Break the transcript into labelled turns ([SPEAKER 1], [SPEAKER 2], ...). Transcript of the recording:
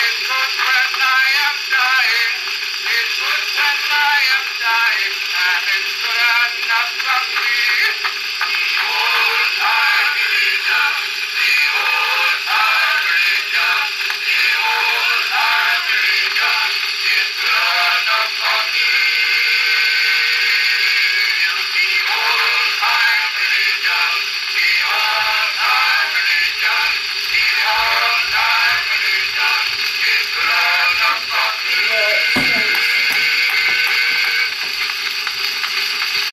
[SPEAKER 1] when I am done.